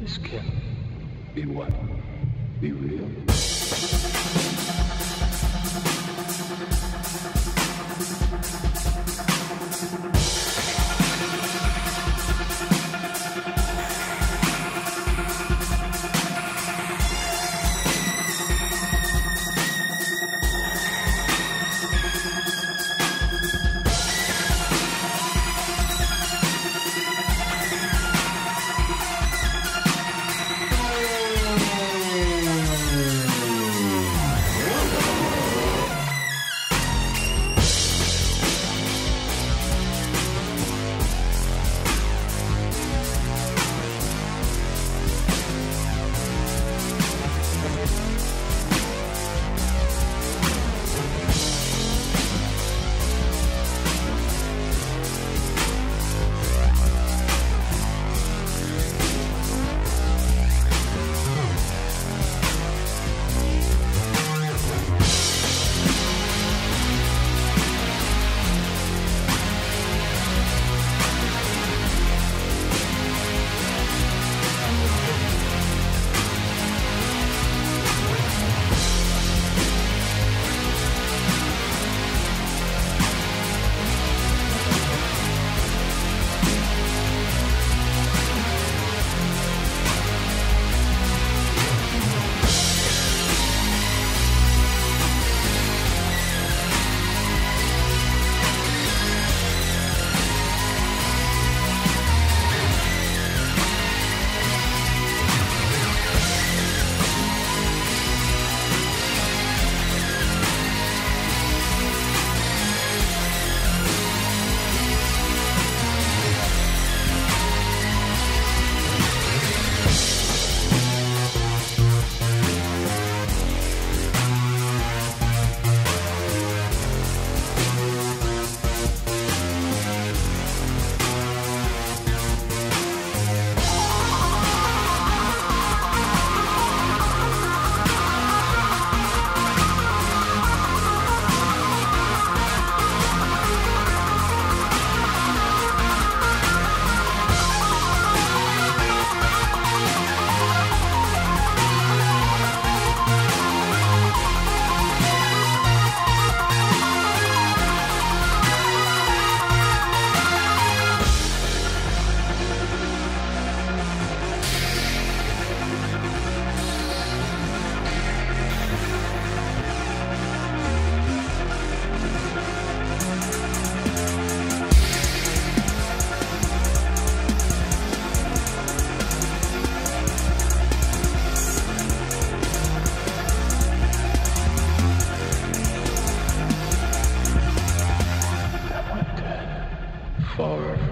This can be what? Be real? That